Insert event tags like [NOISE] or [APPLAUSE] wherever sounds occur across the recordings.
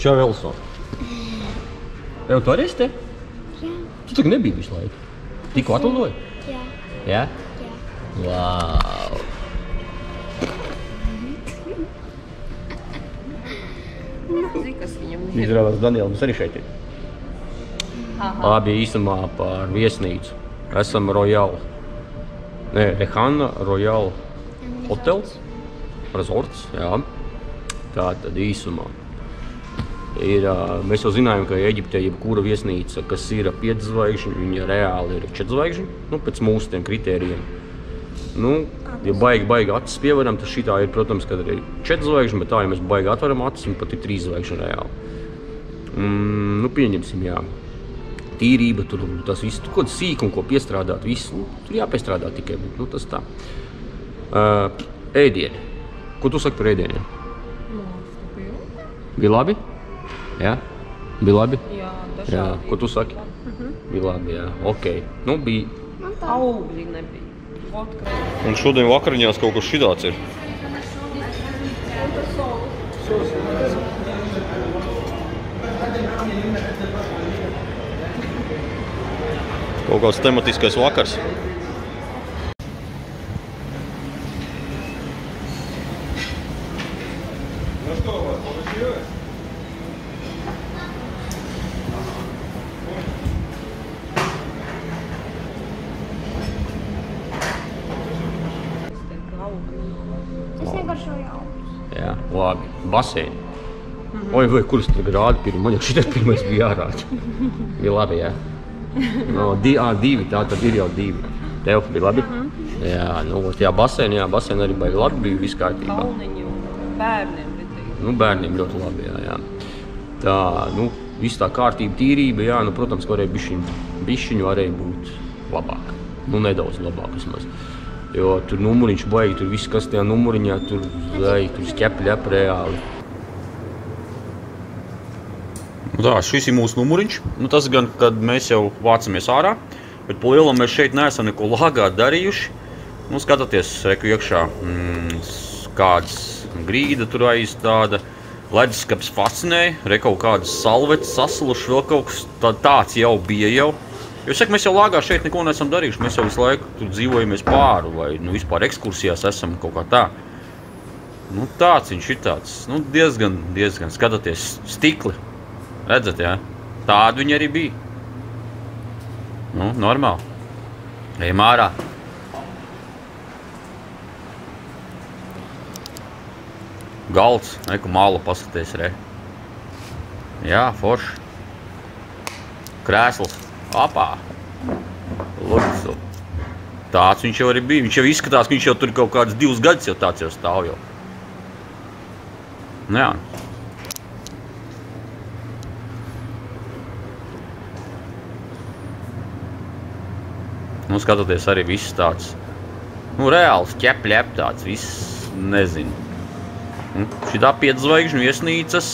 Čau, Elson. Tev tu arī esi te? Jā. Tu tā nebija visu laiku. Tikko atlidoji? Jā. Jā? Jā. Wow. Zini, kas viņam ir? Izrādās, Daniela, mums arī šeit ir. Aha. Abi īsumā par viesnīcu. Esam Royal. Nē, Rehana Royal hotels. Resorts, jā. Tā tad īsumā. Ir, mēs jau zinājām, ka Eģiptē jebkura viesnīca, kas ir 5 zvaigžņu, viņa reāli ir 4 zvaigžņu, nu, pēc mūsu tiem kritērijiem. Nu, ja baigi, baigi acis pievaram, tad šī ir, protams, kad ir 4 zvaigžņu, bet tā, ja mēs baigi atveram acis, un pat ir 3 zvaigžņu reāli. Mm, nu, pieņemsim, jā. Tīrība, tur tas viss, tur kaut kas sīkums, ko piestrādāt, viss, nu, tur jāpiestrādā tikai, bet nu, tas tā. Uh, ēdieni. Ko tu saki par ēdieniem? Bija labi? Jā, bija labi. Jā, Jā, dažādi. ko tu saki? Bija labi, jā. Ok. Nu, bija. Augļi nebija. Vodka. Un šodien vakariņās kaut kas šitāds ir. Kaut kāds tematiskais vakars. Es vienkāršoju augļus. Jā, labi. Baseini. Oi, vai kurš tur rāda pirmā? Man jau šitas pirmais bija jārāda. Bija labi, jā. No, di, ā, divi, tā tad ir jau divi. Tev bija labi? Jā, nu, ot, jā, baseini, jā, baseini arī baigi labi, bija viss kārtībā. Kalniņi un bērniem ritīgi. Nu, bērniem ļoti labi, jā, jā. Tā, nu, viss tā kārtība, tīrība, jā, nu, protams, ka varēja bišķiņu, bišķiņu varēja būt labāk. Nu, nedaudz labāk vismaz. Jo tur numuriņš baigi, tur viss, kas tajā numuriņā, tur, vai, tur skep ļep reāli. Nu tā, šis ir mūsu numuriņš. Nu, tas gan, kad mēs jau vācamies ārā, bet pa lielam mēs šeit neesam neko lagāt darījuši. Nu, skatoties, reku iekšā, mm, s- kādas grīda tur aizstāda, leduskapis fascinēja, re kaut kādas salvetes sasluši, vēl kaut kas tā, tāds jau bija jau. Jo, saka, mēs jau lāgā šeit neko neesam darījuši, mēs jau visu laiku tur dzīvojamies pāri, vai nu, vispār ekskursijās esam kaut kā tā. Nu, tāds viņš ir tāds, nu, diezgan, diezgan, skatoties stikli, redzat, jā, tādi viņi arī bija. Nu, normāli. Ejam ārā. Galds, neku malu paskaties, re. Jā, forši. Krēsls. Apā. Lūdzu. Tāds viņš jau arī bija. Viņš jau izskatās, ka viņš jau tur kaut kādus divus gadus jau tāds jau stāv jau. Nu jā. Nu, skatoties arī viss tāds, nu, reāls ķepļep tāds, viss, nezinu. Nu, šitā piedzvaigžņu viesnīcas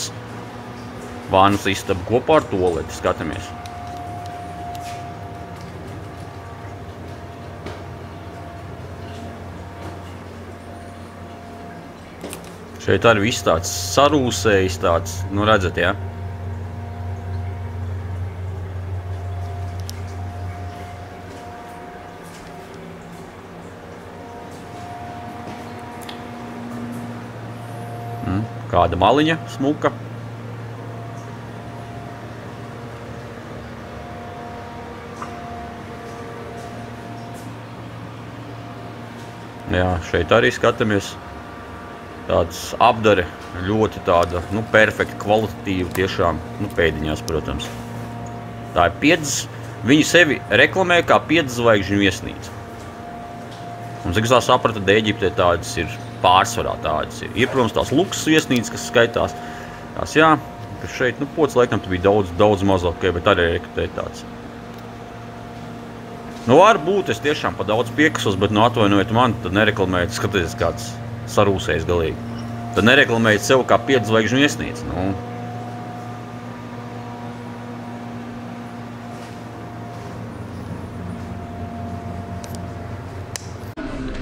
vānas istaba kopā ar toleti skatāmies. Šeit arī viss tāds sarūsējis tāds, nu redzat, jā. Ja? Mm, Kāda maliņa smuka. Jā, šeit arī skatāmies. Tāds apdare ļoti tāda, nu, perfekta, kvalitatīva, tiešām, nu, pēdiņās, protams. Tā ir piedzas, viņi sevi reklamē kā piedzas zvaigžņu viesnīca. Un, cik es tā sapratu, tad Eģiptē tādas ir pārsvarā tādas ir. Ir, protams, tās luksus viesnīcas, kas skaitās. Tās, jā, bet šeit, nu, pots laikam tur bija daudz, daudz mazāk, bet arī rekrutē tāds. Nu, varbūt es tiešām pa daudz piekasos, bet, nu, atvainojiet man, tad nereklamējiet, skatieties kāds sarūsējis galīgi. Tad nereklamējiet sev kā piedzvaigžņu viesnīca, nu.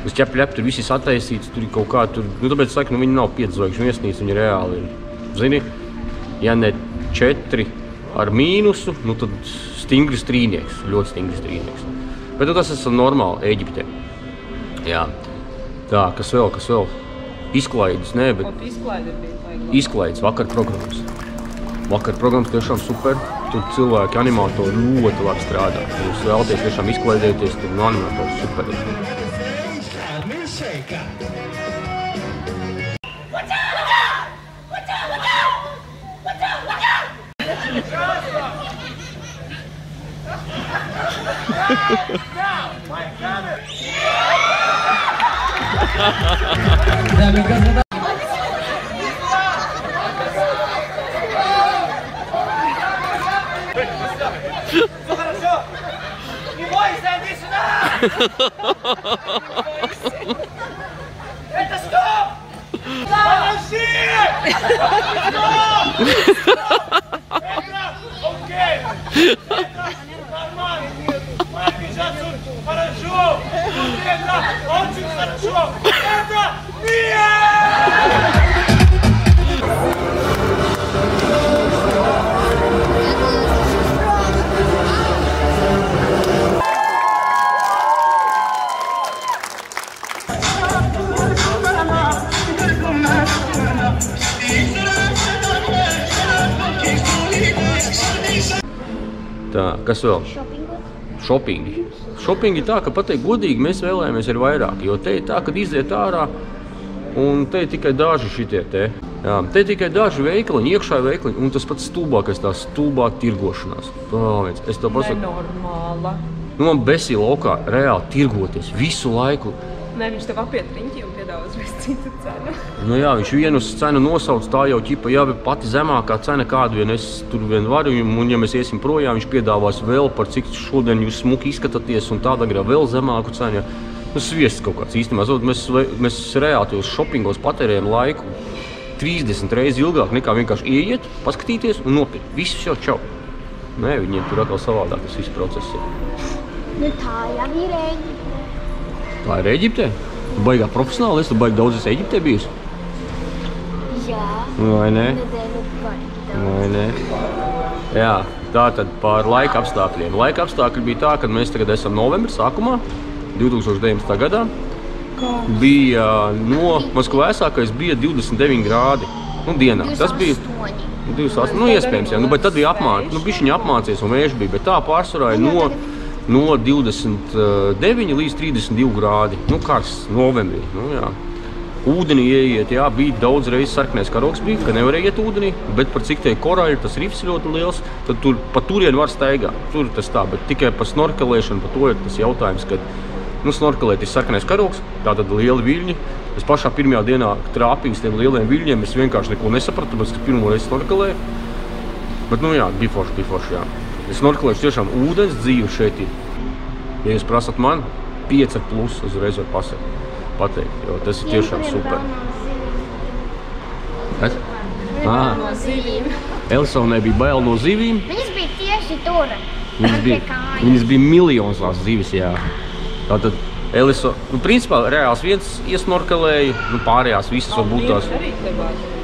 Uz ķepļa tur viss ir attaisīts, tur ir kaut kā tur. Nu, tāpēc es saku, nu, viņi nav piedzvaigžņu viesnīca, viņi reāli ir. Zini, Ja ne četri ar mīnusu, nu tad stingrs trīnieks, ļoti stingrs trīnieks. Bet nu, tas ir normāli Eģiptē. Jā. Tā, kas vēl, kas vēl? Izklaides, nē, bet izklaides vakar programmas. Vakar programmas tiešām super. Tur cilvēki animatori ļoti labi strādā. Jūs vēlaties tiešām izklaidēties, tad no animatori super. and shake up. Now, my brother! Let us go! Entra! Onde o Sancho? Entra! Mia! Tā, kas vēl? Šopingi. Šopingi tā, ka pateikt godīgi, mēs vēlējāmies ir vairāk, jo te ir tā, ka iziet ārā un te ir tikai daži šitie te. Jā, te ir tikai daži veikaliņi, iekšā veikaliņi, un tas pats stulbākais, tā stulbā tirgošanās. Pāviens, es to pasaku. Nenormāla. Nu, man besī laukā reāli tirgoties visu laiku. Nē, viņš tev apiet riņķi un piedāvā uzreiz citu cenu. Nu, jā, viņš vienu cenu nosauc, tā jau ķipa, jā, bet pati zemākā cena, kādu vien es tur vien varu, un ja mēs iesim projām, viņš piedāvās vēl par cik šodien jūs smuki izskatāties, un tādā garā vēl zemāku cenu. jā. Nu, sviests kaut kāds īstenībā. Mēs, mēs reāli tajos shoppingos patērējam laiku 30 reizes ilgāk nekā vienkārši ieiet, paskatīties un nopirkt. Visus jau čau. Nē, viņiem tur atkal savādāk tas viss process. ir. Nu tā jau ir Eģipte. Tā ir Eģipte. Tu baigā profesionāli, es tu baigi daudz esi Eģiptē bijusi. Jā. Vai ne? Nedēļu gaida. Vai ne? Jā, tā tad par laika apstākļiem. Laika apstākļi bija tā, ka mēs tagad esam novembrī sākumā, 2019. gadā. Bija no Maskavas vēsākais bija 29 grādi. Nu, dienā. Tas bija 28. Nu, iespējams, jā. Nu, bet tad bija apmācīts. Nu, bija viņa apmācījies un vējš bija. Bet tā pārsvarā ir no, no 29 līdz 32 grādi. Nu, karsts novembrī. Nu, jā. Ūdenī ieiet, jā, bija daudz reizes sarkanais karoks, bija, ka nevarēja iet ūdenī, bet par cik tie korāļi, tas rifs ļoti liels, tad tur pa turienu var staigāt. Tur tas tā, bet tikai par snorkelēšanu, par to ir tas jautājums, kad, nu, snorkelēt ir sarkanais karoks, tātad lieli viļņi. Es pašā pirmajā dienā trāpīju uz tiem lieliem viļņiem, es vienkārši neko nesapratu, tāpēc, ka pirmo reizi snorkelēju. Bet, nu jā, bija forši, bija forši, jā. Es snorkelēšu tiešām ūdens dzīve šeit ir. Ja jūs prasat man, 5 ar plus uzreiz var pasaka, pateikt, jo tas ir tiešām super. Kas? Ah, No zivīm. Elsonai bija bail no zivīm. Viņas bija tieši tur. Viņas bija, viņas bija miljonas tās zivis, jā. Tātad Eliso, nu, principā reāls viens iesnorkelēja, nu, pārējās visas varbūt tās.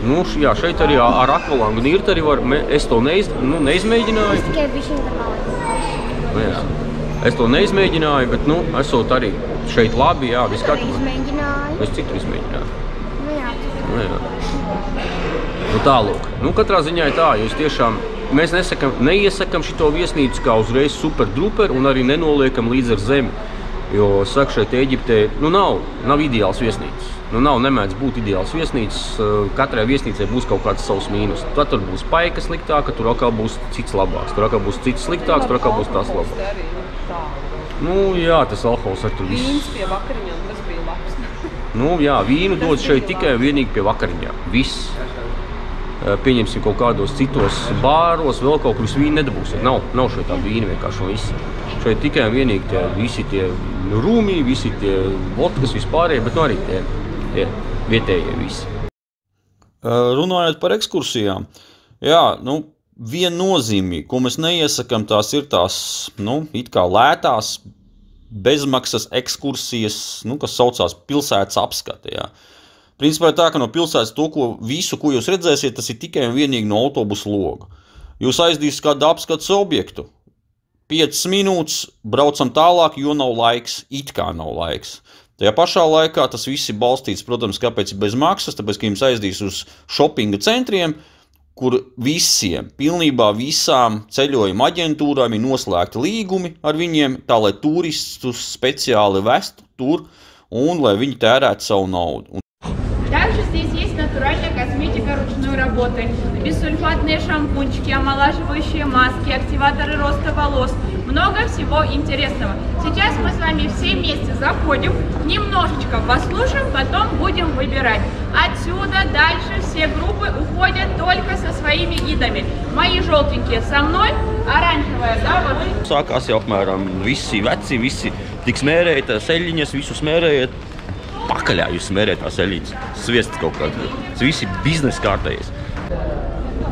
Nu, jā, šeit arī ar akvalangu nirti arī var, es to neiz, nu, neizmēģināju. Tikai bija šī normāla. Nu, jā. Es to neizmēģināju, bet, nu, esot arī šeit labi, jā, viss kārtībā. izmēģināju. Es citu izmēģināju. Nu jā, tu- Nu, jā. Nu, tālāk. Nu, katrā ziņā ir tā, jūs tiešām. Mēs nesakam, neiesakām šo viesnīcu kā uzreiz super-duper un arī nenoliekam līdz ar zemi. Jo, saka, šeit Eģiptē nu, nav, nav ideāls viesnīcas. Nu, nav nemēdz būt ideāls viesnīcas. eh, Katrai viesnīcai būs kaut kāds savs mīnus. Tad tur būs paika sliktāka, tur atkal būs cits labāks, tur atkal būs cits sliktāks, tur atkal būs tas labāks. nu, tā. Jā, tas alkohols ar tur viss. Vīns pie vakariņām, tas bija labs. [LAUGHS] Nu, jā, vīnu dod šeit tikai vienīgi pie vakariņām. Viss. Eh, Pieņemsim kaut kādos citos bāros, vēl kaut kur vīnu nedabūsiet. Nav, nav šeit tāda vīna vienkārši un viss. Šeit tikai un vienīgi tie visi tie rūmī, visi tie vodkas vispārējie, bet nu arī tie, tie vietējie visi. Runājot par ekskursijām, jā, nu, viennozīmīgi, ko mēs neiesakām, tās ir tās nu, it kā lētās, bezmaksas ekskursijas, nu, kas saucās pilsētas apskate. Jā. Principā ir tā, ka no pilsētas to, ko, visu, ko jūs redzēsiet, tas ir tikai un vienīgi no autobusu loga. Jūs aizdīsiet kādu apskates objektu. 5 minūtes braucam tālāk, jo nav laiks. It kā nav laiks. Tajā pašā laikā tas viss ir balstīts, protams, kāpēc ir bez maksas, tāpēc, ka jums aizdīs uz shoppinga centriem, kur visiem, pilnībā visām ceļojuma aģentūrām ir noslēgti līgumi ar viņiem, tā lai turistus speciāli vestu tur un lai viņi tērētu savu naudu. Un Также здесь есть натуральная ручной работы, бессульфатные шампунчики, омолаживающие маски, активаторы роста волос. Много всего интересного. Сейчас мы с вами все вместе заходим, немножечко послушаем, потом будем выбирать. Отсюда дальше все группы уходят только со своими гидами. Мои желтенькие со мной, оранжевая, да, вот Sākās jau apmēram visi veci, visi tiks mērēti, eļļiņas, visu smērējiet. Pakaļā jūs smērējat tās eļļiņas, sviests kaut kāds. Tas viss ir biznesa kārtējies.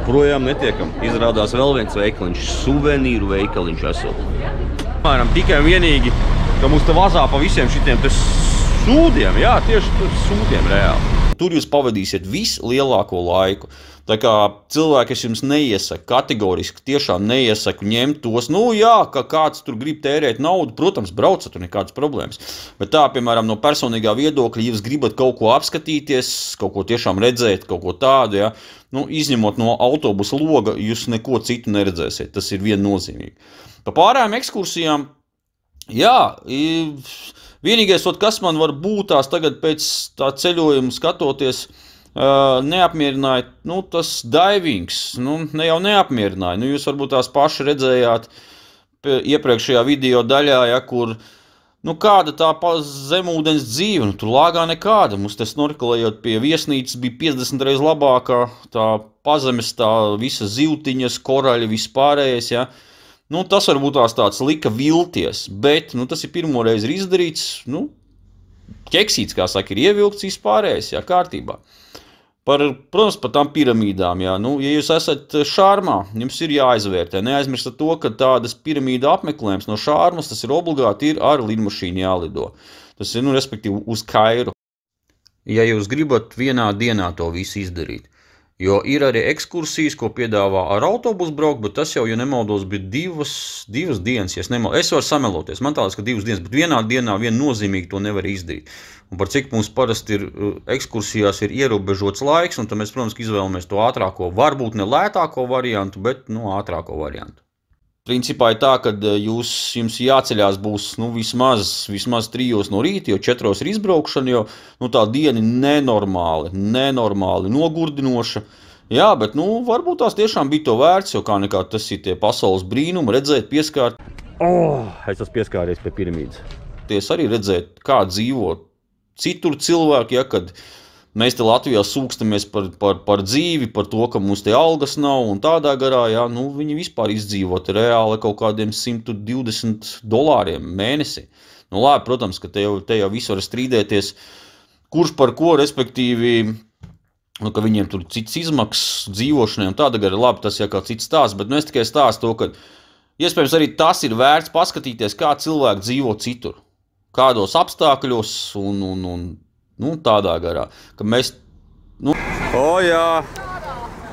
Projām netiekam. Izrādās vēl viens veikaliņš, suvenīru veikaliņš esot. Apmēram tikai un vienīgi, ka mums te vazā pa visiem šitiem sūdiem, jā, tieši sūdiem reāli. Tur jūs pavadīsiet vislielāko laiku. Tā kā cilvēki es jums neiesaku, kategoriski tiešām neiesaku ņemt tos, nu, jā, ka kāds tur grib tērēt naudu, protams, braucat, tur nekādas problēmas. Bet tā, piemēram, no personīgā viedokļa, ja jūs gribat kaut ko apskatīties, kaut ko tiešām redzēt, kaut ko tādu, ja, nu, izņemot no autobusa loga, jūs neko citu neredzēsiet. Tas ir viennozīmīgi. Pa pārējām ekskursijām Jā, vienīgais, kas man var būt tās tagad pēc tā ceļojuma skatoties, ā, neapmierināja, nu, tas divings, nu, ne jau neapmierināja. Nu, jūs varbūt tās paši redzējāt iepriekšējā video daļā, ja, kur, nu, kāda tā zemūdens dzīve, nu, tur lāgā nekāda. Mums tas snorkelējot pie viesnīcas bija 50 reizes labākā, tā pazemes, tā visa zivtiņas, koraļi, vispārējais, ja. Nu, tas varbūt tās tāds lika vilties, bet nu, tas ir pirmo reizi ir izdarīts. Nu, ķeksīts, kā saka, ir ievilkts vispārējais, jā, kārtībā. Par, protams, par tām piramīdām. Jā. Nu, ja jūs esat šārmā, jums ir jāizvērtē. Neaizmirstiet to, ka tādas piramīda apmeklējums no šārmas tas ir obligāti ir ar lidmašīnu jālido. Tas ir, nu, respektīvi, uz Kairu. Ja jūs gribat vienā dienā to visu izdarīt, Jo ir arī ekskursijas, ko piedāvā ar autobusu braukt, bet tas jau, ja nemaldos, bija divas, divas dienas. Ja es, nemaldos. es varu sameloties, man liekas, ka divas dienas, bet vienā dienā viennozīmīgi to nevar izdarīt. Un par cik mums parasti ir uh, ekskursijās ir ierobežots laiks, un tad mēs, protams, izvēlamies to ātrāko, varbūt ne lētāko variantu, bet nu, ātrāko variantu. Principā ir tā, ka jūs, jums jāceļās būs nu, vismaz, vismaz trijos no rīta, jo četros ir izbraukšana, jo nu, tā diena ir nenormāli, nenormāli nogurdinoša. Jā, bet nu, varbūt tās tiešām bija to vērts, jo kā nekā tas ir tie pasaules brīnumi, redzēt, pieskārt. Oh, es esmu pieskāries pie piramīdas. Ties arī redzēt, kā dzīvo citur cilvēki, ja, kad mēs te Latvijā sūkstamies par, par, par dzīvi, par to, ka mums te algas nav un tādā garā, ja, nu, viņi vispār izdzīvot reāli kaut kādiem 120 dolāriem mēnesi. Nu, labi, protams, ka te jau, te jau viss var strīdēties, kurš par ko, respektīvi, nu, ka viņiem tur cits izmaksas dzīvošanai un tāda gara, labi, tas jau kā cits stāsts, bet nu, es tikai stāstu to, ka iespējams arī tas ir vērts paskatīties, kā cilvēki dzīvo citur, kādos apstākļos un, un, un nu, tādā garā, ka mēs, nu, O, jā.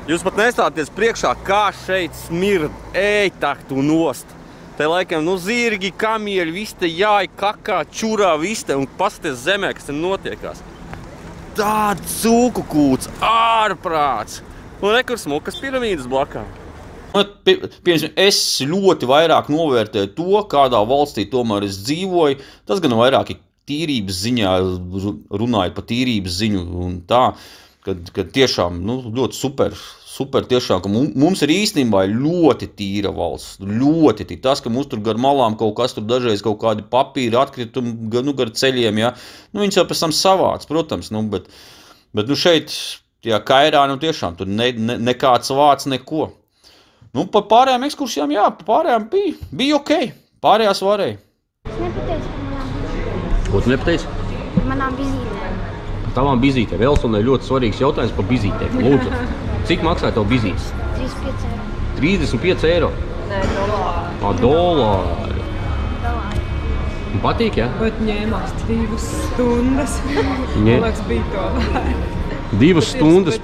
Jūs pat nestāties priekšā, kā šeit smird, ej, tak tu nost. Te laikam, nu, zirgi, kamieļi, viss te jāj, kakā, čurā, viss te un pasties zemē, kas te notiekās. Tāds cūku kūts, ārprāts. Un rekurs smukas piramīdas blakā. Pie- Piemēram, es ļoti vairāk novērtēju to, kādā valstī tomēr es dzīvoju. Tas gan vairāk ir tīrības ziņā, ru- runājot par tīrības ziņu un tā, kad, kad tiešām nu, ļoti super. Super, tiešām, ka mu- mums ir īstenībā ļoti tīra valsts. Ļoti tīra. Tas, ka mums tur gar malām kaut kas tur dažreiz kaut kādi papīri atkritumi, gan nu, gar ceļiem, ja, nu, viņas jau pēc tam savāc, protams, nu, bet, bet nu, šeit, jā, kairā, nu, tiešām tur ne, ne, nekāds vārds, neko. Nu, par pārējām ekskursijām, jā, par pārējām bija, bija ok. Pārējās varēja. Es nepateicu par manām, Ko tu nepateici? manām vizītēm. Tavām bizītēm. Velsonai ļoti svarīgs jautājums par bizītēm. Lūdzu, cik maksā tev bizītes? 35 eiro. 35 eiro. Nē, dolāri. Ah, dolāri. dolāri. Patīk, ja? Bet ņēmās divas stundas. Man liekas, bija to vērts. Divas stundas,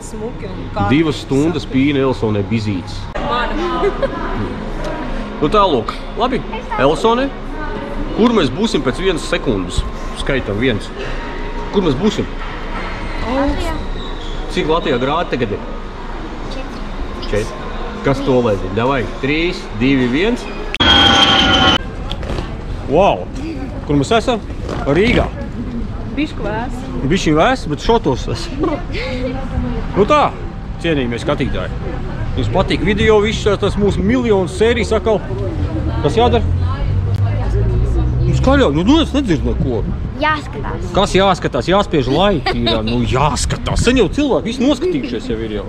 divas stundas pīna Elsonē bizītes. Nu tālāk, labi, Elsonē. Kur mēs būsim pēc vienas sekundes? Skaitam viens. Kur mēs būsim? Latvijā. Cik Latvijā grādi tagad ir? Četri. Kas to lai zina? Davai, trīs, divi, viens. Wow! Kur mēs esam? Rīgā. Bišku vēs. Bišķiņ vēs, bet šotos esam. Nu tā, cienījamie skatītāji. Jums patīk video, viss tas mūsu miljonu sērijas atkal. Kas jādara? Nu skaļāk, nu, nu es nedzirdu neko. Jāskatās. Kas jāskatās, jāspiež laiki, ir, nu jāskatās. Sen jau cilvēki visi noskatījušies jau ir jau.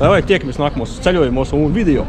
Vai tiekamies nākamos ceļojumos un video.